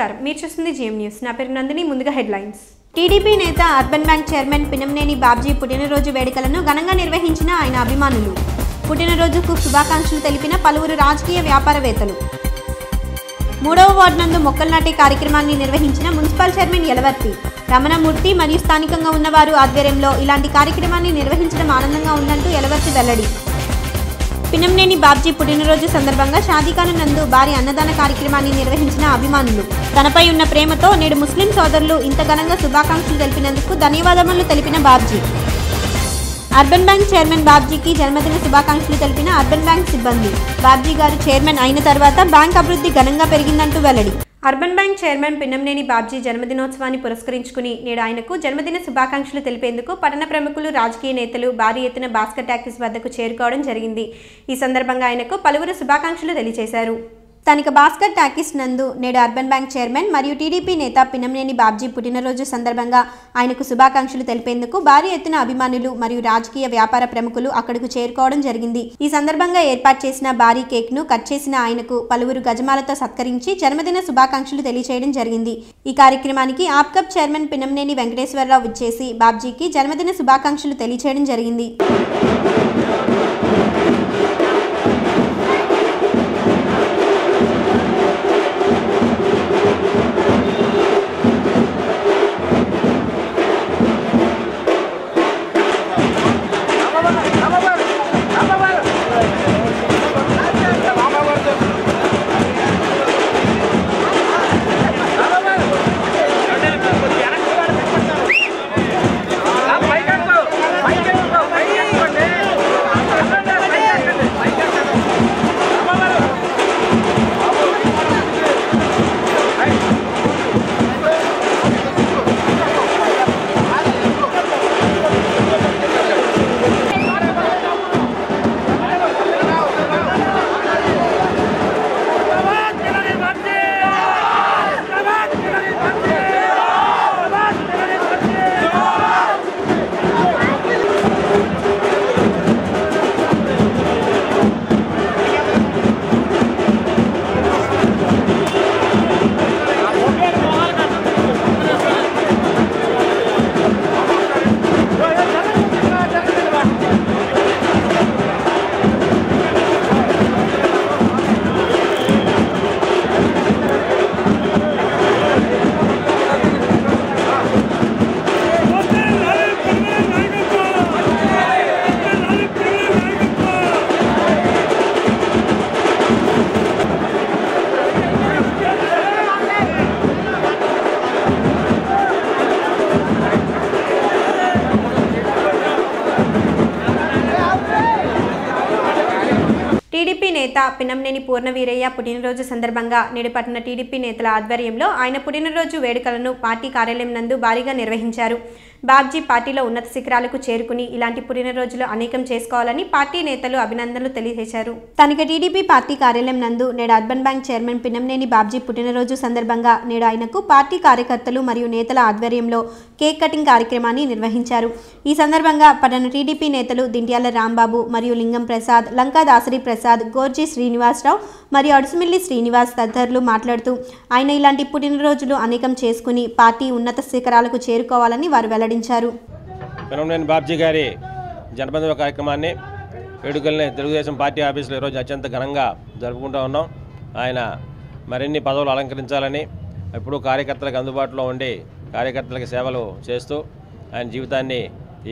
నమస్కారం. మీరు చూస్తుంది జిఎం న్యూస్. నా పేరు నందిని ముందుగా హెడ్లైన్స్. టీడీపీ నేత urban bank chairman Pinnamaneni Babji పుట్టినరోజు వేడుకలను ఘనంగా నిర్వహించిన ఆయన అభిమానులు. పుట్టినరోజుకు శుభాకాంక్షలు తెలిపిన పలువురు రాజకీయ వ్యాపారవేత్తలు. మూడవ వార్డు నందు మొక్కలు నాటే కార్యక్రమాన్ని నిర్వహించిన మున్సిపల్ చైర్మన్ యలవర్తి. రమణమూర్తి మరియు స్థానికంగా ఉన్నవారు ఆధ్వర్యంలో ఇలాంటి కార్యక్రమాన్ని నిర్వహించడం ఆనందంగా ఉందంటూ యలవర్తి వెల్లడి. పినంనేని బాబ్జీ పుట్టినరోజు సందర్భంగా షాదీఖాన నందు భారీ అన్నదాన కార్యక్రమాన్ని నిర్వహించిన అభిమానులు. తనపై ఉన్న ప్రేమతో నేడు ముస్లిం సోదరులు ఇంత ఘనంగా శుభాకాంక్షలు తెలిపినందుకు ధన్యవాదములు తెలిపిన బాబ్జీ. అర్బన్ బ్యాంక్ చైర్మన్ బాబ్జీకి జన్మదిన శుభాకాంక్షలు తెలిపిన అర్బన్ బ్యాంక్ సిబ్బంది. బాబ్జీ గారు చైర్మన్ అయిన తర్వాత బ్యాంక్ అభివృద్ధి ఘనంగా పెరిగిందంటూ వెల్లడి. Urban bank chairman Pinnamaneni Babji జన్మదినోత్సవాన్ని పురస్కరించుకుని నేడు ఆయనకు జన్మదిన శుభాకాంక్షలు తెలిపేందుకు పట్టణ ప్రముఖులు రాజకీయ నేతలు భారీ ఎత్తున భాస్కర్ టాకీస్ వద్దకు చేరుకోవడం జరిగింది. ఈ సందర్భంగా ఆయనకు పలువురు శుభాకాంక్షలు తెలియజేశారు. స్థానిక భాస్కర్ టాకీస్ నందు నేడు అర్బన్ బ్యాంక్ చైర్మన్ మరియు టీడీపీ నేత పినంనేని బాబ్జీ పుట్టినరోజు సందర్భంగా ఆయనకు శుభాకాంక్షలు తెలిపేందుకు భారీ ఎత్తున అభిమానులు మరియు రాజకీయ వ్యాపార ప్రముఖులు అక్కడకు చేరుకోవడం జరిగింది. ఈ సందర్భంగా ఏర్పాటు చేసిన భారీ కేక్ను కట్ చేసిన ఆయనకు పలువురు గజమాలతో సత్కరించి జన్మదిన శుభాకాంక్షలు తెలియజేయడం జరిగింది. ఈ కార్యక్రమానికి ఆప్కప్ చైర్మన్ పినంనేని వెంకటేశ్వరరావు విచ్చేసి బాబ్జీకి జన్మదిన శుభాకాంక్షలు తెలియజేయడం జరిగింది. నేత పినంనేని పూర్ణవీరయ్య పుట్టినరోజు సందర్భంగా నేడు టీడీపీ నేతల ఆధ్వర్యంలో ఆయన పుట్టినరోజు వేడుకలను పార్టీ కార్యాలయం నందు భారీగా నిర్వహించారు. బాబ్జీ పార్టీలో ఉన్నత శిఖరాలకు చేరుకుని ఇలాంటి పుట్టినరోజులు అనేకం చేసుకోవాలని పార్టీ నేతలు అభినందనలు తెలియజేశారు. స్థానిక టీడీపీ పార్టీ కార్యాలయం నందు నేడు urban bank chairman Pinnamaneni Babji పుట్టినరోజు సందర్భంగా నేడు ఆయనకు పార్టీ కార్యకర్తలు మరియు నేతల ఆధ్వర్యంలో కేక్ కటింగ్ కార్యక్రమాన్ని నిర్వహించారు. ఈ సందర్భంగా పట్టణ టీడీపీ నేతలు దింట్యాల రాంబాబు మరియు లింగం ప్రసాద్ లంకా దాసరి ప్రసాద్ గోర్జీ శ్రీనివాసరావు మరియు అడుసుమిల్లి శ్రీనివాస్ తదితరులు మాట్లాడుతూ ఆయన ఇలాంటి పుట్టినరోజులు అనేకం చేసుకుని పార్టీ ఉన్నత శిఖరాలకు చేరుకోవాలని వారు వెల్లడించారు. బాబ్జీ గారి జన్మదిన కార్యక్రమాన్ని వేడుకల్ని తెలుగుదేశం పార్టీ ఆఫీసులో ఈరోజు అత్యంత ఘనంగా జరుపుకుంటూ ఉన్నాం. ఆయన మరిన్ని పదవులు అలంకరించాలని ఎప్పుడూ కార్యకర్తలకు అందుబాటులో ఉండి కార్యకర్తలకు సేవలు చేస్తూ ఆయన జీవితాన్ని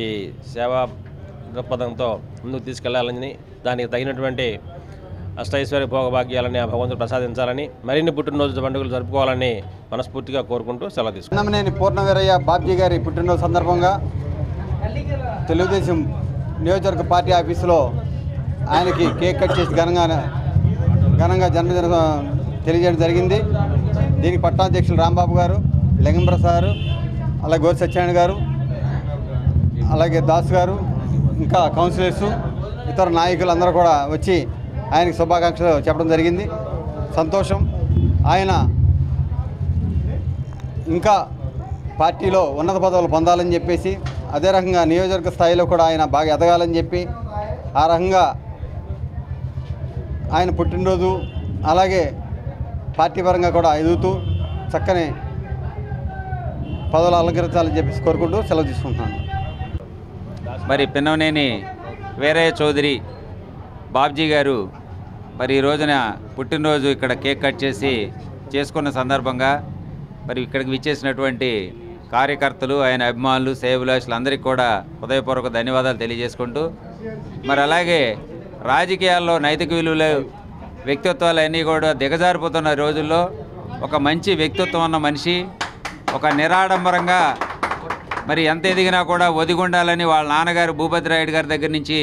ఈ సేవా దృక్పథంతో ముందుకు తీసుకెళ్ళాలని దానికి తగినటువంటి అష్టైశ్వర్య భోగభాగ్యాలని ఆ భగవంతుడు ప్రసాదించాలని మరిన్ని పుట్టినరోజు పండుగలు జరుపుకోవాలని మనస్ఫూర్తిగా కోరుకుంటూ సెలవు తీసుకున్నాం నేను పూర్ణవీరయ్య బాబ్జీ గారి పుట్టినరోజు సందర్భంగా తెలుగుదేశం నియోజకవర్గ పార్టీ ఆఫీసులో ఆయనకి కేక్ కట్ చేసి ఘనంగా ఘనంగా జన్మదిన తెలియజేయడం జరిగింది. దీనికి పట్టాధ్యక్షులు రాంబాబు గారు లింగంప్రసాద్ సారు అలాగే గోరి సత్యనారాయణ గారు అలాగే దాస్ గారు ఇంకా కౌన్సిలర్స్ ఇతర నాయకులు అందరూ కూడా వచ్చి ఆయనకి శుభాకాంక్షలు చెప్పడం జరిగింది. సంతోషం. ఆయన ఇంకా పార్టీలో ఉన్నత పదవులు పొందాలని చెప్పేసి అదే రకంగా నియోజకవర్గ స్థాయిలో కూడా ఆయన బాగా ఎదగాలని చెప్పి ఆ రకంగా ఆయన పుట్టినరోజు అలాగే పార్టీ పరంగా కూడా ఎదుగుతూ చక్కని పదవులు అలంకరించాలని చెప్పేసి కోరుకుంటూ సెలవు తీసుకుంటున్నాను. మరి పిన్నవనేని వీరయ్య చౌదరి బాబ్జీ గారు మరి ఈ రోజున పుట్టినరోజు ఇక్కడ కేక్ కట్ చేసి చేసుకున్న సందర్భంగా మరి ఇక్కడికి విచ్చేసినటువంటి కార్యకర్తలు ఆయన అభిమానులు సేవలాసులు అందరికీ కూడా హృదయపూర్వక ధన్యవాదాలు తెలియజేసుకుంటూ మరి అలాగే రాజకీయాల్లో నైతిక విలువలు వ్యక్తిత్వాలు అన్నీ కూడా దిగజారిపోతున్న రోజుల్లో ఒక మంచి వ్యక్తిత్వం ఉన్న మనిషి ఒక నిరాడంబరంగా మరి ఎంత ఎదిగినా కూడా ఒదిగుండాలని వాళ్ళ నాన్నగారు భూపతిరాయుడు గారి దగ్గర నుంచి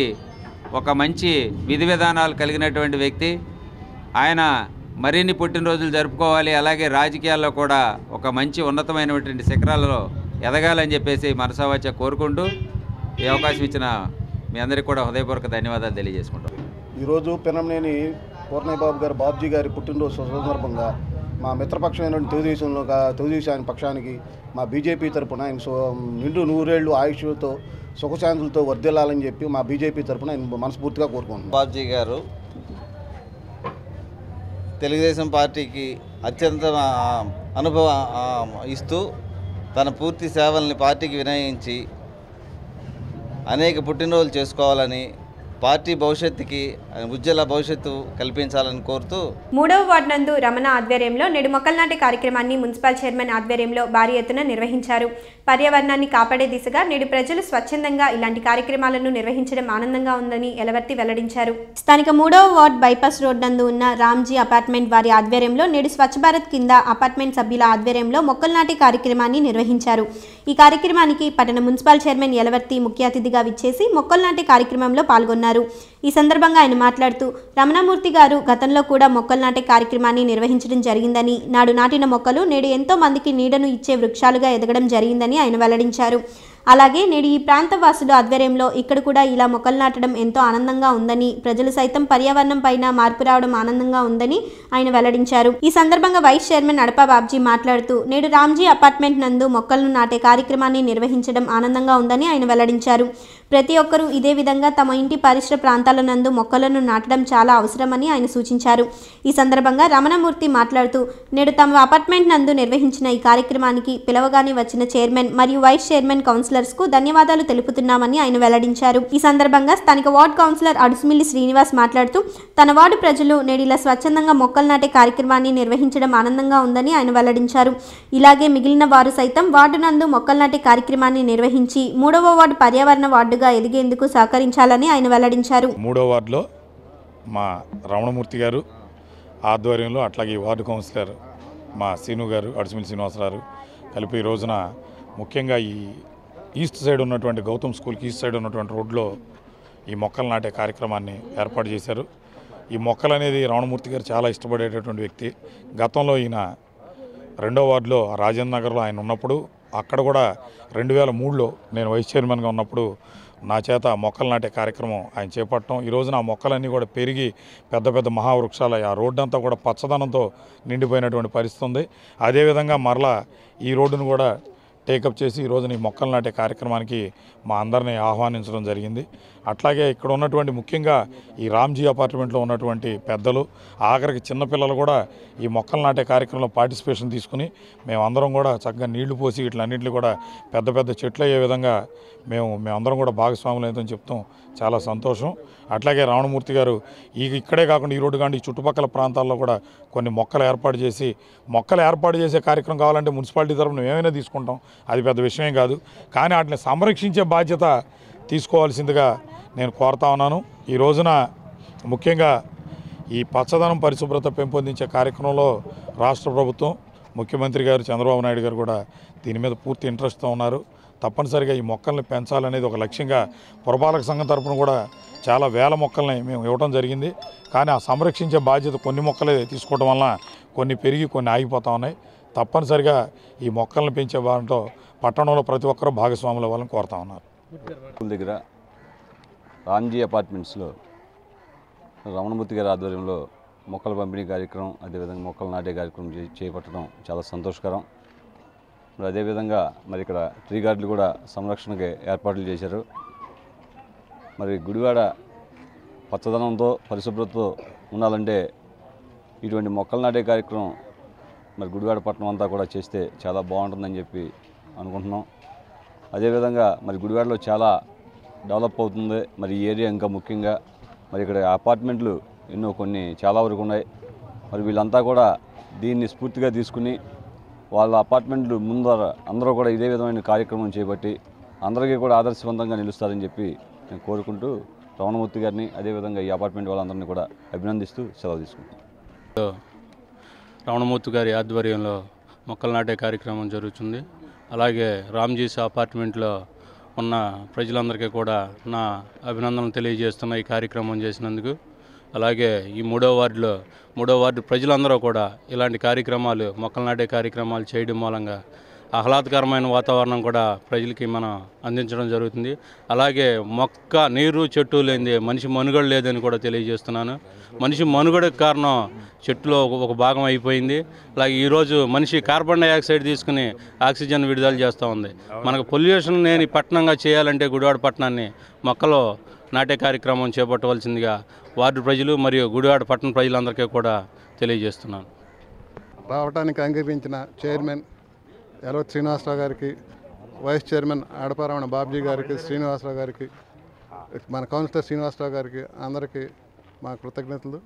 ఒక మంచి విధి విధానాలు కలిగినటువంటి వ్యక్తి. ఆయన మరిన్ని పుట్టినరోజులు జరుపుకోవాలి. అలాగే రాజకీయాల్లో కూడా ఒక మంచి ఉన్నతమైనటువంటి శిఖరాలలో ఎదగాలని చెప్పేసి మనసావాచ కోరుకుంటూ ఈ అవకాశం ఇచ్చిన మీ అందరికీ కూడా హృదయపూర్వక ధన్యవాదాలు తెలియజేసుకుంటాం. ఈరోజు పెనంనేని పూర్ణయ్య బాబు గారు బాబ్జీ గారి పుట్టినరోజు సందర్భంగా మా మిత్రపక్షమైనటువంటి తెలుగుదేశంలో గా- తెలుగుదేశం పక్షానికి మా బీజేపీ తరపున ఆయన సు- నిండు నూరేళ్ళు ఆయుష్తో సుఖశాంతులతో వర్ధిల్లాలని చెప్పి మా బీజేపీ తరపున ఆయన మనస్ఫూర్తిగా కోరుకుంటున్నాం. బాబ్జీ గారు తెలుగుదేశం పార్టీకి అత్యంత అనుభవం అనుభవ ఇస్తూ తన పూర్తి సేవల్ని పార్టీకి వినయించి అనేక పుట్టినరోజులు చేసుకోవాలని పార్టీ భవిష్యత్తుకి ఉజ్వల భవిష్యత్తు కల్పించాలని కోరుతూ మూడవ వార్డు నందు రమణ ఆధ్వర్యంలో నేడు మొక్కలు నాటే కార్యక్రమాన్ని మున్సిపల్ చైర్మన్ ఆధ్వర్యంలో భారీ ఎత్తున నిర్వహించారు. పర్యావరణాన్ని కాపాడే దిశగా నేడు ప్రజలు స్వచ్ఛందంగా ఇలాంటి కార్యక్రమాలను నిర్వహించడం ఆనందంగా ఉందని ఎలవర్తి వెల్లడించారు. స్థానిక మూడవ వార్డ్ బైపాస్ రోడ్ నందు ఉన్న రామ్జీ అపార్ట్మెంట్ వారి ఆధ్వర్యంలో నేడు స్వచ్ఛ భారత్ కింద అపార్ట్మెంట్ సభ్యుల ఆధ్వర్యంలో మొక్కలు నాటే కార్యక్రమాన్ని నిర్వహించారు. ఈ కార్యక్రమానికి పట్టణ మున్సిపల్ చైర్మన్ యలవర్తి ముఖ్య అతిథిగా విచ్చేసి మొక్కలు నాటి కార్యక్రమంలో పాల్గొన్నారు. ఈ సందర్భంగా ఆయన మాట్లాడుతూ రమణమూర్తి గారు గతంలో కూడా మొక్కలు నాటే కార్యక్రమాన్ని నిర్వహించడం జరిగిందని నాడు నాటిన మొక్కలు నేడు ఎంతో మందికి నీడను ఇచ్చే వృక్షాలుగా ఎదగడం జరిగిందని ఆయన వెల్లడించారు. అలాగే నేడు ఈ ప్రాంత వాసులు ఆధ్వర్యంలో ఇక్కడ కూడా ఇలా మొక్కలు నాటడం ఎంతో ఆనందంగా ఉందని ప్రజలు సైతం పర్యావరణం పైన మార్పు రావడం ఆనందంగా ఉందని ఆయన వెల్లడించారు. ఈ సందర్భంగా వైస్ చైర్మన్ అడపా బాబ్జీ మాట్లాడుతూ నేడు రామ్జీ అపార్ట్మెంట్ నందు మొక్కలను నాటే కార్యక్రమాన్ని నిర్వహించడం ఆనందంగా ఉందని ఆయన వెల్లడించారు. ప్రతి ఒక్కరూ ఇదే విధంగా తమ ఇంటి పరిసర ప్రాంతాల నందు మొక్కలను నాటడం చాలా అవసరమని ఆయన సూచించారు. ఈ సందర్భంగా రమణమూర్తి మాట్లాడుతూ నేడు తమ అపార్ట్మెంట్ నందు నిర్వహించిన ఈ కార్యక్రమానికి పిలవగానే వచ్చిన చైర్మన్ మరియు వైస్ చైర్మన్ కౌన్సిలర్స్కు ధన్యవాదాలు తెలుపుతున్నామని ఆయన వెల్లడించారు. ఈ సందర్భంగా స్థానిక వార్డ్ కౌన్సిలర్ అడుసుమిల్లి శ్రీనివాస్ మాట్లాడుతూ తన వార్డు ప్రజలు నేడు ఇలా స్వచ్ఛందంగా మొక్కలు నాటే కార్యక్రమాన్ని నిర్వహించడం ఆనందంగా ఉందని ఆయన వెల్లడించారు. ఇలాగే మిగిలిన వారు సైతం వార్డు నందు మొక్కలు నాటే కార్యక్రమాన్ని నిర్వహించి మూడవ వార్డు పర్యావరణ వార్డుగా ఎదిగేందుకు సహకరించాలని ఆయన వెల్లడించారు. మూడో వార్డులో మా రమణమూర్తి గారు ఆధ్వర్యంలో అట్లాగే ఈ వార్డు కౌన్సిలర్ మా సీను గారు అడుసుమిల్లి శ్రీనివాసరావు కలిపి ఈ రోజున ముఖ్యంగా ఈ ఈస్ట్ సైడ్ ఉన్నటువంటి గౌతమ్ స్కూల్కి ఈస్ట్ సైడ్ ఉన్నటువంటి రోడ్లో ఈ మొక్కలు నాటే కార్యక్రమాన్ని ఏర్పాటు చేశారు. ఈ మొక్కలు అనేది రావణమూర్తి గారు చాలా ఇష్టపడేటటువంటి వ్యక్తి. గతంలో ఈయన రెండో వార్డులో రాజేంద్ర నగర్లో ఆయన ఉన్నప్పుడు అక్కడ కూడా రెండు వేల మూడులో నేను వైస్ చైర్మన్గా ఉన్నప్పుడు నా చేత మొక్కలు నాటే కార్యక్రమం ఆయన చేపట్టడం. ఈరోజున ఆ మొక్కలన్నీ కూడా పెరిగి పెద్ద పెద్ద మహావృక్షాలు ఆ రోడ్డు అంతా కూడా పచ్చదనంతో నిండిపోయినటువంటి పరిస్థితి ఉంది. అదేవిధంగా మరలా ఈ రోడ్డును కూడా టేకప్ చేసి ఈ నీ మొక్కలు నాటే కార్యక్రమానికి మా అందరినీ ఆహ్వానించడం జరిగింది. అట్లాగే ఇక్కడ ఉన్నటువంటి ముఖ్యంగా ఈ రామ్జీ అపార్ట్మెంట్లో ఉన్నటువంటి పెద్దలు ఆఖరికి చిన్నపిల్లలు కూడా ఈ మొక్కలు నాటే కార్యక్రమంలో పార్టిసిపేషన్ తీసుకుని మేమందరం కూడా చక్కగా నీళ్ళు పోసి వీటిలన్నింటినీ కూడా పెద్ద పెద్ద చెట్లు అయ్యే విధంగా మేము మేమందరం కూడా భాగస్వాములు అవుతామని చెప్తాం. చాలా సంతోషం. అట్లాగే రావణమూర్తి గారు ఈ ఇక్కడే కాకుండా ఈ రోడ్డు కానీ ఈ చుట్టుపక్కల ప్రాంతాల్లో కూడా కొన్ని మొక్కలు ఏర్పాటు చేసి మొక్కలు ఏర్పాటు చేసే కార్యక్రమం కావాలంటే మున్సిపాలిటీ తరఫున ఏమైనా తీసుకుంటాం. అది పెద్ద విషయం కాదు. కానీ వాటిని సంరక్షించే బాధ్యత తీసుకోవాల్సిందిగా నేను కోరుతా ఉన్నాను. ఈ రోజున ముఖ్యంగా ఈ పచ్చదనం పరిశుభ్రత పెంపొందించే కార్యక్రమంలో రాష్ట్ర ప్రభుత్వం ముఖ్యమంత్రి గారు చంద్రబాబు నాయుడు గారు కూడా దీని మీద పూర్తి ఇంట్రెస్ట్తో ఉన్నారు. తప్పనిసరిగా ఈ మొక్కల్ని పెంచాలనేది ఒక లక్ష్యంగా పురపాలక సంఘం తరఫున కూడా చాలా వేల మొక్కల్ని మేము ఇవ్వడం జరిగింది. కానీ ఆ సంరక్షించే బాధ్యత కొన్ని మొక్కలే తీసుకోవడం వల్ల కొన్ని పెరిగి కొన్ని ఆగిపోతా ఉన్నాయి. తప్పనిసరిగా ఈ మొక్కల్ని పెంచే వారితో పట్టణంలో ప్రతి ఒక్కరూ భాగస్వాములు అవ్వాలని కోరుతా ఉన్నారు. దగ్గర రామ్జీ అపార్ట్మెంట్స్లో రమణమూర్తి గారి ఆధ్వర్యంలో మొక్కల పంపిణీ కార్యక్రమం అదేవిధంగా మొక్కలు నాటే కార్యక్రమం చేపట్టడం చాలా సంతోషకరం. మరి అదేవిధంగా మరి ఇక్కడ ట్రీ గార్డులు కూడా సంరక్షణకి ఏర్పాట్లు చేశారు. మరి గుడివాడ పచ్చదనంతో పరిశుభ్రతతో ఉండాలంటే ఇటువంటి మొక్కలు నాటే కార్యక్రమం మరి గుడివాడ పట్టణం అంతా కూడా చేస్తే చాలా బాగుంటుందని చెప్పి అనుకుంటున్నాం. అదేవిధంగా మరి గుడివాడలో చాలా డెవలప్ అవుతుంది. మరి ఈ ఏరియా ఇంకా ముఖ్యంగా మరి ఇక్కడ అపార్ట్మెంట్లు ఎన్నో కొన్ని చాలా వరకు ఉన్నాయి. మరి వీళ్ళంతా కూడా దీన్ని స్ఫూర్తిగా తీసుకుని వాళ్ళ అపార్ట్మెంట్లు ముందర అందరూ కూడా ఇదే విధమైన కార్యక్రమం చేపట్టి అందరికీ కూడా ఆదర్శవంతంగా నిలుస్తారని చెప్పి నేను కోరుకుంటూ రమణమూర్తి గారిని అదేవిధంగా ఈ అపార్ట్మెంట్ వాళ్ళందరినీ కూడా అభినందిస్తూ సెలవు తీసుకుంటాను రమణమూర్తి గారి ఆధ్వర్యంలో మొక్కలు నాటే కార్యక్రమం జరుగుతుంది. అలాగే రామ్జీస్ అపార్ట్మెంట్లో ఉన్న ప్రజలందరికీ కూడా నా అభినందనలు తెలియజేస్తున్న ఈ కార్యక్రమం చేసినందుకు. అలాగే ఈ మూడో వార్డులో మూడో వార్డు ప్రజలందరూ కూడా ఇలాంటి కార్యక్రమాలు మొక్కలు నాటే కార్యక్రమాలు చేయడం మూలంగా ఆహ్లాదకరమైన వాతావరణం కూడా ప్రజలకి మనం అందించడం జరుగుతుంది. అలాగే మొక్క నీరు చెట్టు లేనిది మనిషి మనుగడ లేదని కూడా తెలియజేస్తున్నాను. మనిషి మనుగడకు కారణం చెట్టులో ఒక- భాగం అయిపోయింది. అలాగే ఈరోజు మనిషి కార్బన్ డైఆక్సైడ్ తీసుకుని ఆక్సిజన్ విడుదల చేస్తూ ఉంది. మనకు పొల్యూషన్ లేని పట్టణంగా చేయాలంటే గుడివాడ పట్టణాన్ని మొక్కలు నాటే కార్యక్రమం చేపట్టవలసిందిగా వార్డు ప్రజలు మరియు గుడివాడ పట్టణ ప్రజలందరికీ కూడా తెలియజేస్తున్నాను. రావడానికి అంగీకరించిన చైర్మన్ ఎలవ శ్రీనివాసరావు గారికి వైస్ చైర్మన్ ఆడపారమణ బాబ్జీ గారికి శ్రీనివాసరావు గారికి మన కౌన్సిలర్ శ్రీనివాసరావు గారికి అందరికీ మా కృతజ్ఞతలు.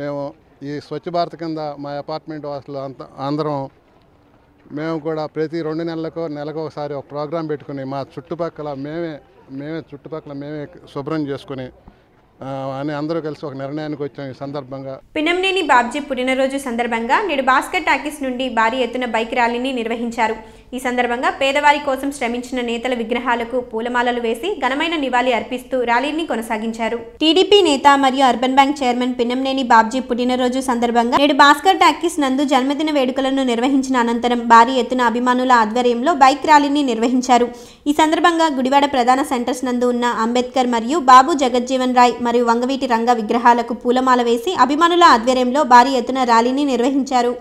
మేము ఈ స్వచ్ఛ భారత్ కింద మా అపార్ట్మెంట్ వాసులు అంత అందరం మేము కూడా ప్రతి రెండు నెలలకు నెలకు ఒకసారి ఒక ప్రోగ్రాం పెట్టుకుని మా చుట్టుపక్కల మేమే మేమే చుట్టుపక్కల మేమే శుభ్రం చేసుకుని అని అందరూ కలిసి ఒక నిర్ణయానికి వచ్చాం ఈ సందర్భంగా. పినంనేని బాబ్జీ పుట్టినరోజు సందర్భంగా నేడు భాస్కర్ టాకీస్ నుండి భారీ ఎత్తున బైక్ ర్యాలీని నిర్వహించారు. ఈ సందర్భంగా పేదవారి కోసం శ్రమించిన నేతల విగ్రహాలకు పూలమాలలు వేసి ఘనమైన నివాళి అర్పిస్తూ ర్యాలీని కొనసాగించారు. టీడీపీ నేత మరియు urban bank chairman Pinnamaneni Babji పుట్టినరోజు సందర్భంగా నేడు భాస్కర్ టాకీస్ నందు జన్మదిన వేడుకలను నిర్వహించిన అనంతరం భారీ ఎత్తున అభిమానుల ఆధ్వర్యంలో బైక్ ర్యాలీని నిర్వహించారు. ఈ సందర్భంగా గుడివాడ ప్రధాన సెంటర్స్ నందు ఉన్న అంబేద్కర్ మరియు బాబు జగజ్జీవన్ రాయ్ మరియు వంగవీటి రంగ విగ్రహాలకు పూలమాల వేసి అభిమానుల ఆధ్వర్యంలో భారీ ఎత్తున ర్యాలీని నిర్వహించారు.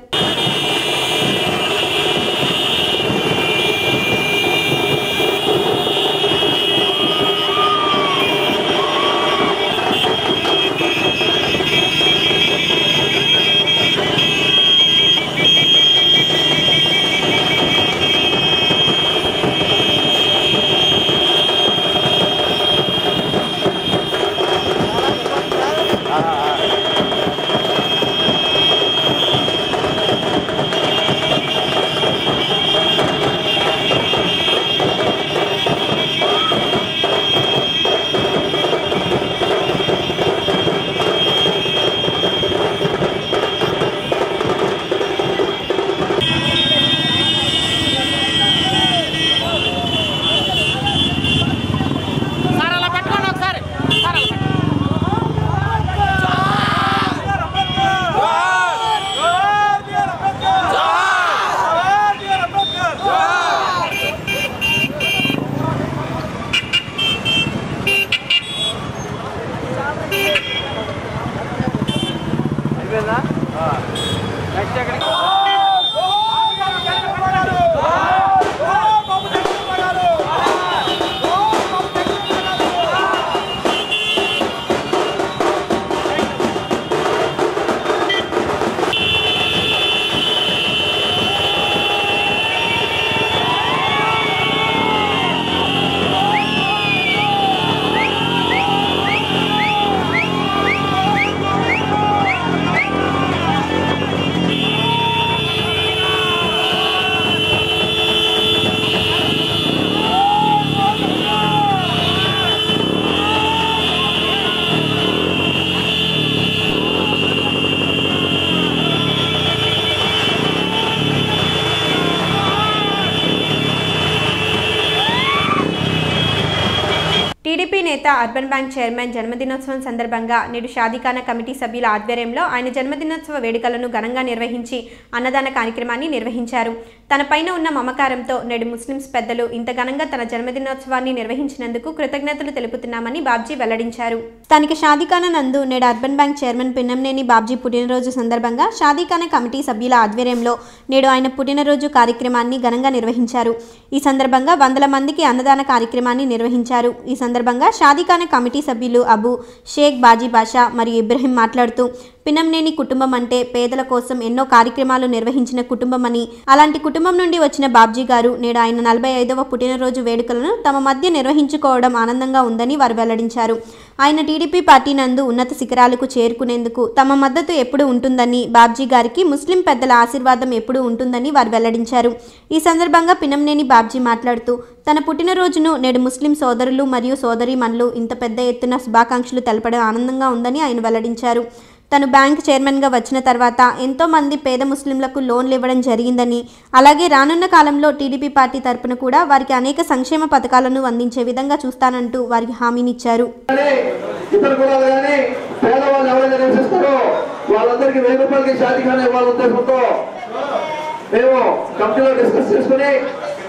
టీడీపీ నేత అర్బన్ బ్యాంక్ చైర్మన్ జన్మదినోత్సవం సందర్భంగా నేడు షాదీఖానా కమిటీ సభ్యుల ఆధ్వర్యంలో ఆయన జన్మదినోత్సవ వేడుకలను ఘనంగా నిర్వహించి అన్నదాన కార్యక్రమాన్ని నిర్వహించారు. తన పైన ఉన్న మమకారంతో నేడు ముస్లింస్ పెద్దలు ఇంత ఘనంగా తన జన్మదినోత్సవాన్ని నిర్వహించినందుకు కృతజ్ఞతలు తెలుపుతున్నామని బాబ్జీ వెల్లడించారు. స్థానిక షాదీఖానా నందు నేడు urban bank chairman Pinnamaneni Babji పుట్టినరోజు సందర్భంగా షాదీఖానా కమిటీ సభ్యుల ఆధ్వర్యంలో నేడు ఆయన పుట్టినరోజు కార్యక్రమాన్ని ఘనంగా నిర్వహించారు. ఈ సందర్భంగా వందల మందికి అన్నదాన కార్యక్రమాన్ని నిర్వహించారు. ఈ సందర్భంగా షాదీఖానా కమిటీ సభ్యులు అబు షేక్ బాజీ బాషా మరియు ఇబ్రహీం మాట్లాడుతూ పినంనేని కుటుంబం అంటే పేదల కోసం ఎన్నో కార్యక్రమాలు నిర్వహించిన కుటుంబమని అలాంటి కుటుంబం నుండి వచ్చిన బాబ్జీ గారు నేడు ఆయన నలభై ఐదవ పుట్టినరోజు వేడుకలను తమ మధ్య నిర్వహించుకోవడం ఆనందంగా ఉందని వారు వెల్లడించారు. ఆయన టీడీపీ పార్టీ నందు ఉన్నత శిఖరాలకు చేరుకునేందుకు తమ మద్దతు ఎప్పుడు ఉంటుందని బాబ్జీ గారికి ముస్లిం పెద్దల ఆశీర్వాదం ఎప్పుడు ఉంటుందని వారు వెల్లడించారు. ఈ సందర్భంగా పినంనేని బాబ్జీ మాట్లాడుతూ తన పుట్టినరోజును నేడు ముస్లిం సోదరులు మరియు సోదరీమణులు ఇంత పెద్ద ఎత్తున శుభాకాంక్షలు తెలపడం ఆనందంగా ఉందని ఆయన వెల్లడించారు. తను బ్యాంక్ చైర్మన్గా వచ్చిన తర్వాత ఎంతోమంది పేద ముస్లింలకు లోన్లు ఇవ్వడం జరిగిందని అలాగే రానున్న కాలంలో టీడీపీ పార్టీ తరపున కూడా వారికి అనేక సంక్షేమ పథకాలను అందించే విధంగా చూస్తానంటూ వారికి హామీనిచ్చారు.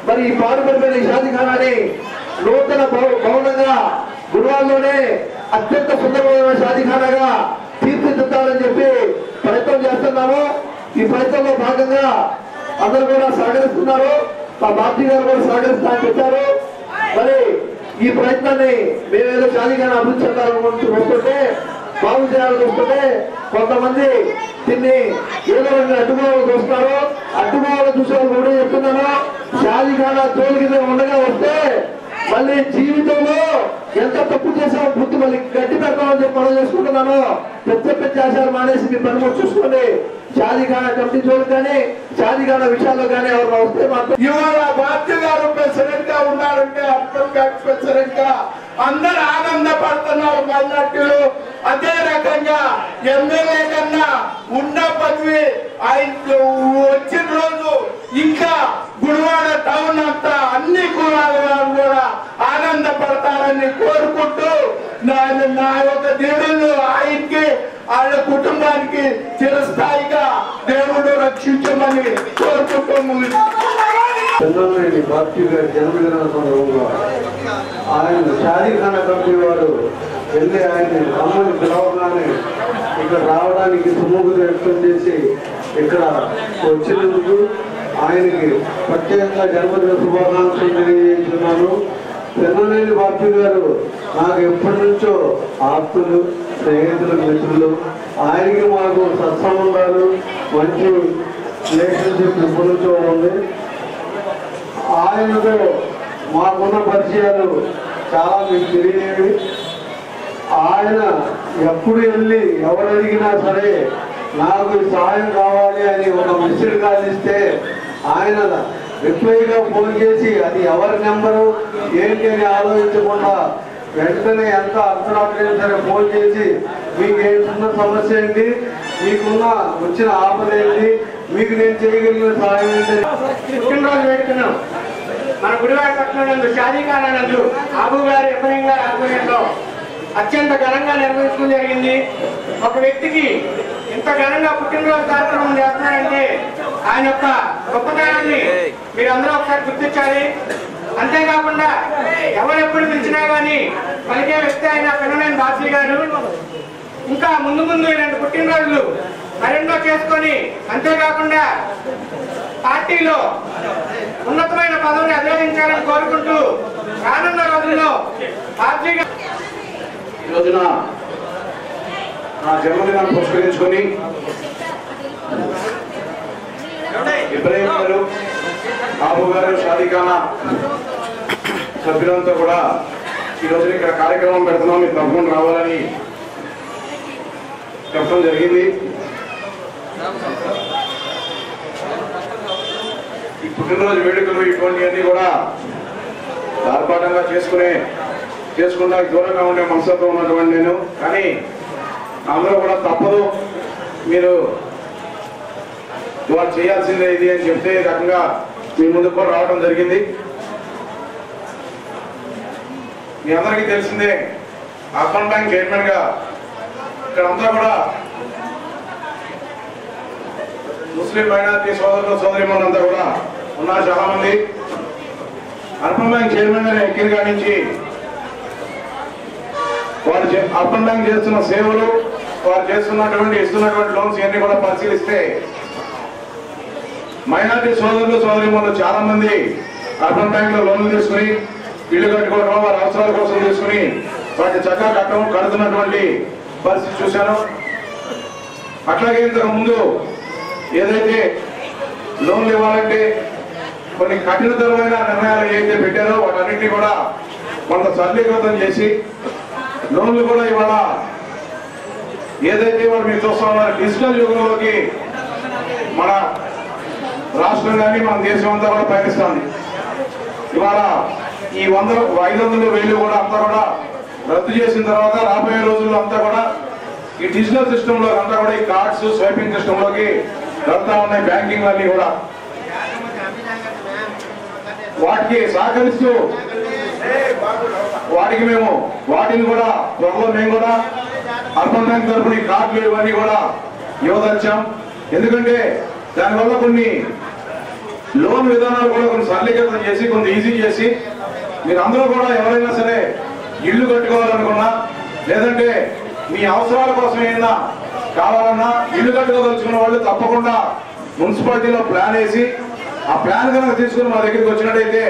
మరి ఈ పాడుపడిపోయిన ఈ షాదీఖానాని నూతన భవనంగా గురువాల్లోనే అత్యంత సుందరమైన షాదీఖానాగా తీర్చిదిద్దాలని చెప్పి ప్రయత్నం చేస్తున్నాము. ఈ ప్రయత్నంలో భాగంగా అందరు కూడా సహకరిస్తున్నారు. మా పార్టీ గారు కూడా సహకరిస్తారని చెప్పారు. మరి ఈ ప్రయత్నాన్ని మేమేదో షాదీఖానా అభివృద్ధి చెందాలనుకుంటూ బాగు చేయాలని చూస్తుంటే కొంతమంది దీన్ని ఏదో రెండు అడ్డుకోవాలని చూస్తున్నారు. అడ్డుకోవాలని చూసే కూడా చెప్తున్నాను. షాదీఖానా జోలి కింద ఉండగా వస్తే మళ్ళీ జీవితంలో ఎంత తప్పు చేసామో గుర్తు మళ్ళీ గట్టి పెడతామని చెప్పి మనం చేసుకుంటున్నాను పెద్ద పెద్ద ఆశాలు మానేసి మీ పని కూడా చూసుకోండి. షాదీఖానా కమిటీ చోటు కానీ షాదీఖానా విషయాల్లో కానీ ఎవరు వస్తే మాత్రం ఇవాళ బాధ్య గారు ప్రెసిడెంట్గా ఉన్నారంటే అర్బన్ బ్యాంక్ ప్రెసిడెంట్గా అందరు ఆనందపడుతున్నారు. మల్లట్టులు అదే రకంగా ఎమ్మెల్యే కన్నా ఉన్న పదవి ఆయన వచ్చిన రోజు ఇంకా గుడివాడ టౌన్ అంతా అన్ని కులాల వారు కూడా ఆనందపడతారని కోరుకుంటూ నా నా యొక్క దేవుళ్ళు ఆయనకి వాళ్ళ కుటుంబానికి చిరస్థాయిగా దేవుడు రక్షించమని కోరుకుంటూ చంద్రబాబు బాబ్జీ గారి జన్మదిన సందర్భంగా ఆయన శారీరక కమిటీ వారు వెళ్ళి ఆయన్ని అమ్మని పిలవగానే ఇక్కడ రావడానికి సుముఖత వ్యక్తం చేసి ఇక్కడ వచ్చినందుకు ఆయనకి ప్రత్యేకంగా జన్మదిన శుభాకాంక్షలు తెలియజేస్తున్నాను. పెన్నలేని బాబ్జీ గారు నాకు ఎప్పటి నుంచో ఆప్తులు స్నేహితులు మిత్రులు ఆయనకి మాకు సత్సంబంధాలు మంచి రిలేషన్షిప్ ఎప్పటి నుంచో ఉంది. ఆయనతో మాకున్న పరిచయాలు చాలా మీకు తెలియనివి. ఆయన ఎప్పుడు వెళ్ళి ఎవరు అడిగినా సరే నాకు సహాయం కావాలి అని ఒక మిస్డ్ కాల్ ఇస్తే ఆయన రిప్లైగా ఫోన్ చేసి అది ఎవరి నెంబరు ఏంటి అని ఆలోచించకుండా వెంటనే ఎంత అర్ధరాత్రి సరే ఫోన్ చేసి మీకు ఏంటున్న సమస్య ఏంటి మీకున్న వచ్చిన ఆపద ఏంటి? మీకు నేను చేయగలిగిన సహాయం ఏంటి? పుట్టినరోజు వేడుకున్నాం మన గుడివాడ పట్టణం నందు షాదీఖానా ఆబు గారి ఆధ్వర్యంలో అత్యంత ఘనంగా నిర్వహించడం జరిగింది. ఒక వ్యక్తికి ఇంత ఘనంగా పుట్టినరోజు కార్యక్రమం చేస్తున్నారంటే ఆయన యొక్క గొప్పతనాన్ని మీరందరూ ఒకసారి గుర్తించాలి. అంతేకాకుండా ఎవరు ఎప్పుడు పిలిచినా కానీ పలికే వ్యక్తి ఆయన పిల్లలేని బాసీ గారు ఇంకా ముందు ముందు ఇలాంటి పుట్టినరోజులు మరెన్నో చేసుకొని అంతేకాకుండా పార్టీలో ఉన్నతమైన పదవిని అధిరోహించాలని కోరుకుంటూ రానున్న రోజుల్లో పార్టీగా ఈ రోజున నా జన్మదినాన్ని పురస్కరించుకొని ఇబ్రాహిం గారు బాబు గారు షాదీఖానా సభ్యులంతా కూడా ఈ రోజున ఇక్కడ కార్యక్రమం పెడుతున్నాం. మీరు తప్పకుండా రావాలని చెప్పడం జరిగింది. ఈ పుట్టినరోజు వేడుకలు ఇటువంటివన్నీ కూడా ఆర్భాటంగా చేసుకునే చేసుకుంటా దూరంగా ఉండే మనసుతో ఉన్నటువంటి నేను. కానీ అందరూ కూడా తప్పదు. మీరు ఇవాళ చేయాల్సిందే ఇది అని చెప్తే ఈ రకంగా మీ ముందుకు కూడా రావడం జరిగింది. మీ అందరికీ తెలిసిందే అర్బన్ బ్యాంక్ చైర్మన్గా ఇక్కడంతా కూడా ముస్లిం మైనార్టీ సోదరులు సోదరిమణులంతా కూడా ఉన్నారు చాలా మంది అర్బన్ బ్యాంక్ చైర్మన్ గారి ఎక్కిన కాడి నుంచి వారు చే- అర్బన్ చేస్తున్న సేవలు వారు చేస్తున్నటువంటి ఇస్తున్నటువంటి లోన్స్ ఇవన్నీ కూడా పరిశీలిస్తే మైనార్టీ సోదరులు సోదరిమణులు చాలా మంది అర్బన్ బ్యాంక్లో లోన్లు తీసుకుని ఇల్లు కట్టుకోవడం వారి అవసరాల కోసం తీసుకుని వాటిని చక్కగా కట్టడం కడుతున్నటువంటి పరిస్థితి చూశాను. అట్లాగే ఇంతకు ముందు ఏదైతే లోన్లు ఇవ్వాలంటే కొన్ని కఠినతరమైన నిర్ణయాలు ఏదైతే పెట్టారో వాటన్నింటినీ కూడా కొంత సరళీకృతం చేసి లోన్లు కూడా ఇవాళ ఏదైతే వాళ్ళు మీరు చూస్తా డిజిటల్ యుగంలోకి మన రాష్ట్రం కానీ మన దేశం అంతా కూడా పయనిస్తుంది. ఇవాళ ఈ వంద ఐదు వందలు వెయ్యి కూడా అంతా కూడా రద్దు చేసిన తర్వాత రాబోయే రోజుల్లో అంతా కూడా ఈ డిజిటల్ సిస్టంలో అంతా కూడా ఈ కార్డ్స్ స్వైపింగ్ సిస్టంలోకి వెళ్తా ఉన్నాయి బ్యాంకింగ్ అన్ని కూడా. వాటికి సహకరిస్తూ వాటికి మేము వాటిని కూడా త్వరలో మేము కూడా అర్బన్ బ్యాంక్ తరఫున ఈ కార్డులు ఇవన్నీ కూడా ఇవ్వదచ్చాం ఎందుకంటే దానివల్ల కొన్ని లోన్ విధానాలు కూడా కొన్ని సరళీకృతం చేసి కొంత ఈజీ చేసి మీరు అందరూ కూడా ఎవరైనా సరే ఇల్లు కట్టుకోవాలనుకున్నా లేదంటే మీ అవసరాల కోసం ఏదైనా కావాలన్నా ఇల్లు కట్టుకోదలుచుకున్న వాళ్ళు తప్పకుండా మున్సిపాలిటీలో ప్లాన్ వేసి ఆ ప్లాన్ కనుక తీసుకుని మా దగ్గరికి వచ్చినట్టయితే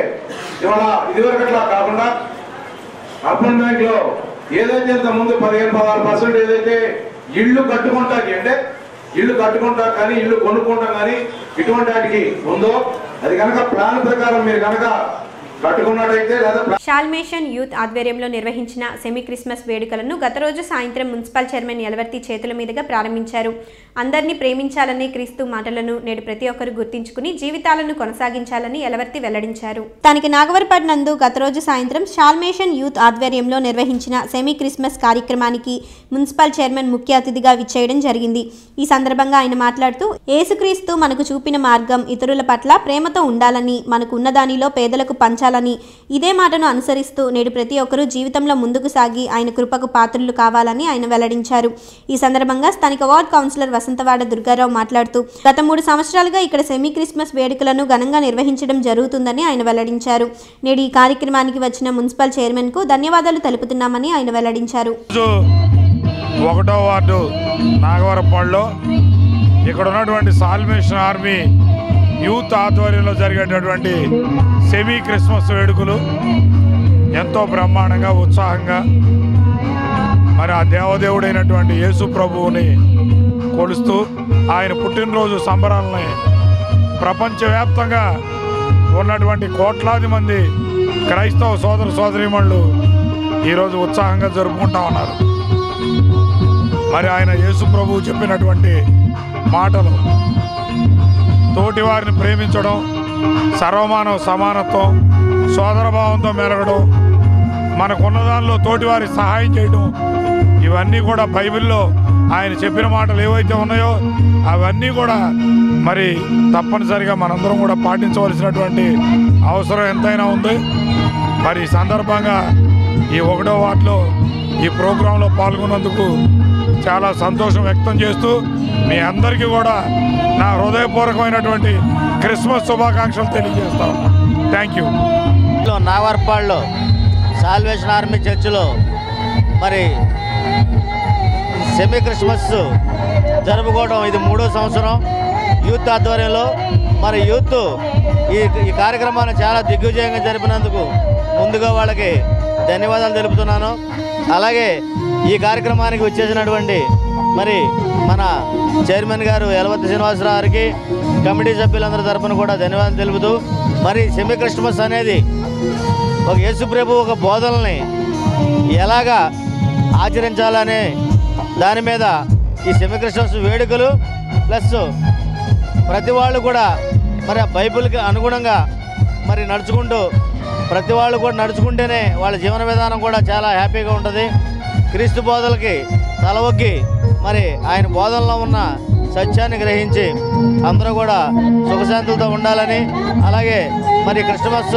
ఇవాళ ఇదివరకట్లా కాకుండా అర్బన్ బ్యాంక్లో ఏదైతే ఇంత ముందు పదిహేను పదహారు పర్సెంట్ ఏదైతే ఇళ్ళు కట్టుకుంటాకి అంటే ఇల్లు కట్టుకుంటా కానీ ఇల్లు కొనుక్కుంటాం కానీ ఇటువంటి వాటికి ఉందో అది కనుక ప్లాన్ ప్రకారం మీరు కనుక షాల్మేషన్ యూత్ ఆధ్వర్యంలో నిర్వహించిన సెమీ క్రిస్మస్ వేడుకలను గత రోజు సాయంత్రం మున్సిపల్ చైర్మన్ ఎలవర్తి చేతుల మీదుగా ప్రారంభించారు. అందరినీ ప్రేమించాలనే క్రీస్తు మాటలను నేడు ప్రతి ఒక్కరు గుర్తించుకుని జీవితాలను కొనసాగించాలని ఎలవర్తి వెల్లడించారు. తనకి నాగవరపట్ నందు గత రోజు సాయంత్రం షాల్మేషన్ యూత్ ఆధ్వర్యంలో నిర్వహించిన సెమీ క్రిస్మస్ కార్యక్రమానికి మున్సిపల్ చైర్మన్ ముఖ్య అతిథిగా విచ్చేయడం జరిగింది. ఈ సందర్భంగా ఆయన మాట్లాడుతూ ఏసుక్రీస్తు మనకు చూపిన మార్గం ఇతరుల పట్ల ప్రేమతో ఉండాలని మనకు ఉన్నదానిలో పేదలకు పంచాలని ఇదే మాటను అనుసరిస్తూ నేడు ప్రతి ఒక్కరూ జీవితంలో ముందుకు సాగి ఆయన కృపకు పాత్రులు కావాలని ఆయన వెల్లడించారు. ఈ సందర్భంగా స్థానిక వార్డ్ కౌన్సిలర్ వసంతవాడ దుర్గారావు మాట్లాడుతూ గత మూడు సంవత్సరాలుగా ఇక్కడ సెమీ క్రిస్మస్ వేడుకలను ఘనంగా నిర్వహించడం జరుగుతుందని ఆయన వెల్లడించారు. నేడు ఈ కార్యక్రమానికి వచ్చిన మున్సిపల్ చైర్మన్కు ధన్యవాదాలు తెలుపుతున్నామని ఆయన వెల్లడించారు. ఒకటో వార్డు నాగవరపాడులో ఇక్కడ ఉన్నటువంటి సాల్మేషన్ ఆర్మీ యూత్ ఆధ్వర్యంలో జరిగేటటువంటి సెమీ క్రిస్మస్ వేడుకలు ఎంతో బ్రహ్మాండంగా ఉత్సాహంగా మరి ఆ దేవదేవుడైనటువంటి యేసు ప్రభువుని కొలుస్తూ ఆయన పుట్టినరోజు సంబరాలని ప్రపంచవ్యాప్తంగా ఉన్నటువంటి కోట్లాది మంది క్రైస్తవ సోదర సోదరీమణులు ఈరోజు ఉత్సాహంగా జరుపుకుంటా ఉన్నారు. మరి ఆయన యేసు ప్రభువు చెప్పినటువంటి మాటలు తోటి వారిని ప్రేమించడం సర్వమానవ సమానత్వం సోదరభావంతో మెరగడం మనకున్న దానిలో తోటివారి సహాయం చేయడం ఇవన్నీ కూడా బైబిల్లో ఆయన చెప్పిన మాటలు ఏవైతే ఉన్నాయో అవన్నీ కూడా మరి తప్పనిసరిగా మనందరం కూడా పాటించవలసినటువంటి అవసరం ఎంతైనా ఉంది. మరి ఈ సందర్భంగా ఈ ఒకటో వార్డులో ఈ ప్రోగ్రాంలో పాల్గొన్నందుకు చాలా సంతోషం వ్యక్తం చేస్తూ మీ అందరికీ కూడా నా హృదయపూర్వకమైనటువంటి క్రిస్మస్ శుభాకాంక్షలు తెలియజేస్తా ఉన్నా. థ్యాంక్ యూ నాగర్పాడులో సాల్వేషన్ ఆర్మీ చర్చిలో మరి సెమీ క్రిస్మస్ జరుపుకోవడం ఇది మూడో సంవత్సరం యూత్ ఆధ్వర్యంలో. మరి యూత్ ఈ ఈ కార్యక్రమాన్ని చాలా దిగ్విజయంగా జరిపినందుకు ముందుగా వాళ్ళకి ధన్యవాదాలు తెలుపుతున్నాను. అలాగే ఈ కార్యక్రమానికి వచ్చేసినటువంటి మరి మన చైర్మన్ గారు యలవతి శ్రీనివాసరావుకి గారికి కమిటీ సభ్యులందరి తరపున కూడా ధన్యవాదాలు తెలుపుతూ మరి సెమీ క్రిస్మస్ అనేది ఒక యేసుప్రభు ఒక బోధనల్ని ఎలాగా ఆచరించాలనే దాని మీద ఈ సెమీ క్రిస్మస్ వేడుకలు ప్లస్ ప్రతి వాళ్ళు కూడా మరి బైబుల్కి బైబిల్కి అనుగుణంగా మరి నడుచుకుంటూ ప్రతి వాళ్ళు కూడా నడుచుకుంటేనే వాళ్ళ జీవన విధానం కూడా చాలా హ్యాపీగా ఉంటుంది. క్రీస్తు బోధలకి తలవొగ్గి మరి ఆయన బోధనలో ఉన్న సత్యాన్ని గ్రహించి అందరూ కూడా సుఖశాంతులతో ఉండాలని అలాగే మరి క్రిస్మస్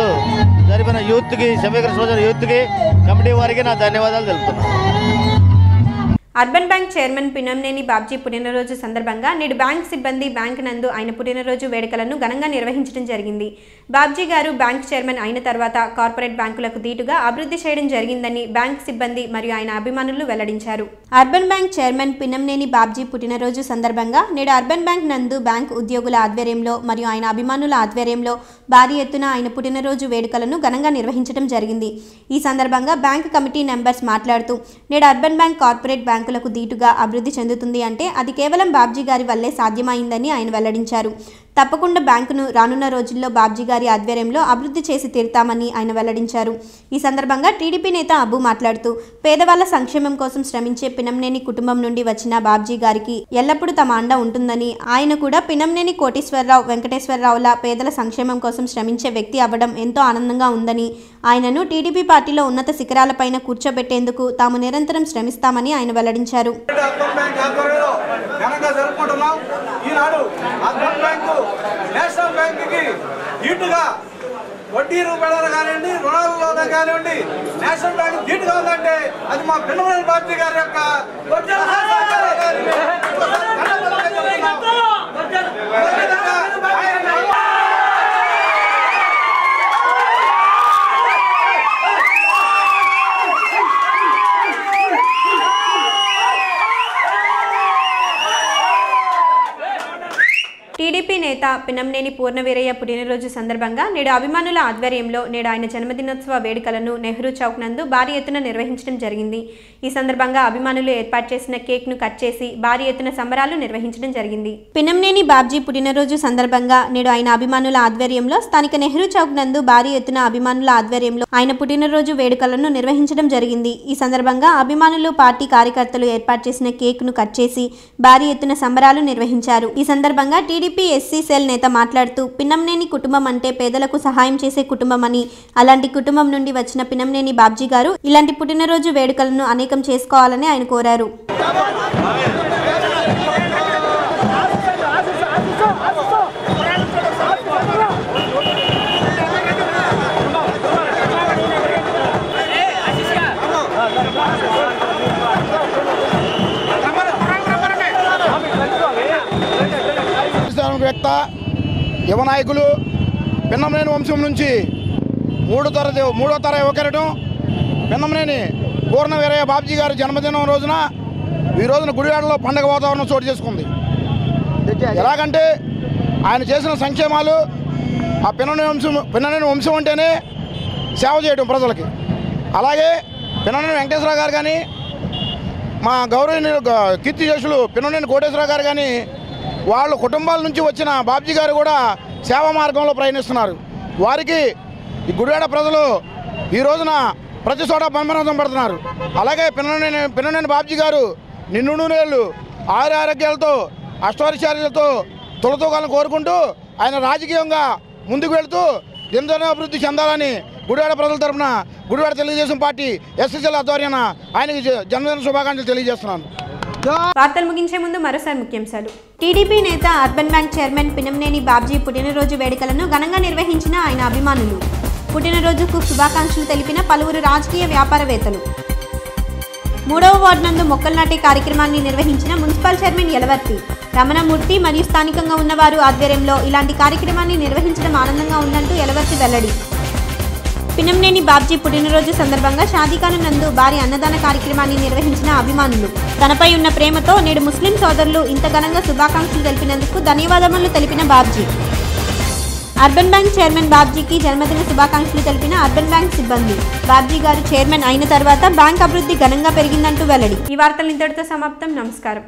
జరిపిన యూత్కి సెమీ క్రిస్మస్ యూత్కి కమిటీ వారికి నా ధన్యవాదాలు తెలుపుతున్నాను. Urban bank chairman Pinnamaneni Babji పుట్టినరోజు సందర్భంగా నేడు బ్యాంక్ సిబ్బంది బ్యాంక్ నందు ఆయన పుట్టినరోజు వేడుకలను ఘనంగా నిర్వహించడం జరిగింది. బాబ్జీ గారు బ్యాంక్ చైర్మన్ అయిన తర్వాత కార్పొరేట్ బ్యాంకులకు దీటుగా అభివృద్ధి చేయడం జరిగిందని బ్యాంక్ సిబ్బంది మరియు ఆయన అభిమానులు వెల్లడించారు. Urban bank chairman Pinnamaneni Babji పుట్టినరోజు సందర్భంగా నేడు అర్బన్ బ్యాంక్ నందు బ్యాంక్ ఉద్యోగుల ఆధ్వర్యంలో మరియు ఆయన అభిమానుల ఆధ్వర్యంలో భారీ ఎత్తున ఆయన పుట్టినరోజు వేడుకలను ఘనంగా నిర్వహించడం జరిగింది. ఈ సందర్భంగా బ్యాంక్ కమిటీ మెంబర్స్ మాట్లాడుతూ నేడు అర్బన్ బ్యాంక్ కార్పొరేట్ బ్యాంక్ బ్యాంకులకు దీటుగా అభివృద్ధి చెందుతుంది అంటే అది కేవలం బాబ్జీ గారి వల్లే సాధ్యమైందని ఆయన వెల్లడించారు. తప్పకుండా బ్యాంకును రానున్న రోజుల్లో బాబ్జీ గారి ఆధ్వర్యంలో అభివృద్ధి చేసి తీరుతామని ఆయన వెల్లడించారు. ఈ సందర్భంగా టీడీపీ నేత అబ్బు మాట్లాడుతూ పేదవాళ్ళ సంక్షేమం కోసం శ్రమించే పినంనేని కుటుంబం నుండి వచ్చిన బాబ్జీ గారికి ఎల్లప్పుడూ తమ అండ ఉంటుందని ఆయన కూడా పినంనేని కోటేశ్వరరావు వెంకటేశ్వరరావుల పేదల సంక్షేమం కోసం శ్రమించే వ్యక్తి అవ్వడం ఎంతో ఆనందంగా ఉందని ఆయనను టీడీపీ పార్టీలో ఉన్నత శిఖరాలపైన కూర్చోబెట్టేందుకు తాము నిరంతరం శ్రమిస్తామని ఆయన వెల్లడించారు. ఈనాడు అర్బన్ బ్యాంకు నేషనల్ బ్యాంకుకి ధీటుగా వడ్డీ రూపాయలు కానివ్వండి రుణాలలో కానివ్వండి నేషనల్ బ్యాంక్ ధీటుగా ఉందంటే అది మా పిల్లల పార్టీ గారి యొక్క టీడీపీ నేత పినంనేని పూర్ణవీరయ్య పుట్టినరోజు సందర్భంగా నేడు అభిమానుల ఆధ్వర్యంలో నేడు ఆయన జన్మదినోత్సవ వేడుకలను నెహ్రూ చౌక్ నందు భారీ ఎత్తున నిర్వహించడం జరిగింది. ఈ సందర్భంగా అభిమానులు ఏర్పాటు చేసిన కేక్ను కట్ చేసి భారీ ఎత్తున సంబరాలు నిర్వహించడం జరిగింది. పినంనేని బాబ్జీ పుట్టినరోజు సందర్భంగా నేడు ఆయన అభిమానుల ఆధ్వర్యంలో స్థానిక నెహ్రూ చౌక్ నందు భారీ ఎత్తున అభిమానుల ఆధ్వర్యంలో ఆయన పుట్టినరోజు వేడుకలను నిర్వహించడం జరిగింది. ఈ సందర్భంగా అభిమానులు పార్టీ కార్యకర్తలు ఏర్పాటు చేసిన కేక్ను కట్ చేసి భారీ ఎత్తున సంబరాలు నిర్వహించారు. ఈ సందర్భంగా టీడీపీ ఎస్సీ సెల్ నేత మాట్లాడుతూ పినంనేని కుటుంబం అంటే పేదలకు సహాయం చేసే కుటుంబం అని అలాంటి కుటుంబం నుండి వచ్చిన పినంనేని బాబ్జీ గారు ఇలాంటి పుట్టినరోజు వేడుకలను అనేకం చేసుకోవాలని ఆయన కోరారు. యువనాయకులు యువ నాయకులు పిన్నమనేని వంశం నుంచి మూడు తర మూడో తర యువకరటం పిన్నమనేని పూర్ణ వీరయ్య బాబ్జీ గారి జన్మదినం రోజున ఈ రోజున గుడివాడలో పండగ వాతావరణం చోటు చేసుకుంది. ఎలాగంటే ఆయన చేసిన సంక్షేమాలు ఆ పిన్నని వంశం పిన్ననేని వంశం అంటేనే సేవ చేయడం ప్రజలకి. అలాగే పిన్ననేని వెంకటేశ్వర గారు కానీ మా గౌరవనీయులు కీర్తి కీర్తిశేషులు పిన్ననేని కోటేశ్వరరావు గారు కానీ వాళ్ళ కుటుంబాల నుంచి వచ్చిన బాబ్జీ గారు కూడా సేవా మార్గంలో ప్రయాణిస్తున్నారు. వారికి ఈ గుడివాడ ప్రజలు ఈ రోజున ప్రతి చోట బ్రహ్మరథం పడుతున్నారు. అలాగే పిన్ననేని పిన్ననేని బాబ్జీ గారు నిన్ను నూనెళ్ళు ఆరు ఆరోగ్యాలతో అష్టవరిచార్యులతో తొలతూగాలను కోరుకుంటూ ఆయన రాజకీయంగా ముందుకు వెళుతూ దినదిన అభివృద్ధి చెందాలని గుడివాడ ప్రజల తరపున గుడివాడ తెలుగుదేశం పార్టీ ఎస్ఎస్ఎల్ ఆధ్వర్యాన ఆయనకి జన్మదిన శుభాకాంక్షలు తెలియజేస్తున్నాను. వార్తలు ముగించే ముందు మరోసారి ముఖ్యాంశాలు. టీడీపీ నేత urban bank chairman Pinnamaneni Babji పుట్టినరోజు వేడుకలను ఘనంగా నిర్వహించిన ఆయన అభిమానులు. పుట్టినరోజుకు శుభాకాంక్షలు తెలిపిన పలువురు రాజకీయ వ్యాపారవేత్తలు. మూడవ వార్డు నందు మొక్కలు నాటే కార్యక్రమాన్ని నిర్వహించిన మున్సిపల్ చైర్మన్ యలవర్తి. రమణమూర్తి మరియు స్థానికంగా ఉన్నవారు ఆధ్వర్యంలో ఇలాంటి కార్యక్రమాన్ని నిర్వహించడం ఆనందంగా ఉందంటూ యలవర్తి వెల్లడి. పినంనేని బాబ్జీ పుట్టినరోజు సందర్భంగా షాదీఖాను నందు భారీ అన్నదాన కార్యక్రమాన్ని నిర్వహించిన అభిమానులు. తనపై ఉన్న ప్రేమతో నేడు ముస్లిం సోదరులు ఇంత ఘనంగా శుభాకాంక్షలు తెలిపినందుకు ధన్యవాదములు తెలిపిన బాబ్జీ. అర్బన్ బ్యాంక్ చైర్మన్ బాబ్జీకి జన్మదిన శుభాకాంక్షలు తెలిపిన అర్బన్ బ్యాంక్ సిబ్బంది. బాబ్జీ గారు చైర్మన్ అయిన తర్వాత బ్యాంక్ అభివృద్ధి ఘనంగా పెరిగిందంటూ వెల్లడి. ఈ వార్తలు ఇంతటితో సమాప్తం. నమస్కారం.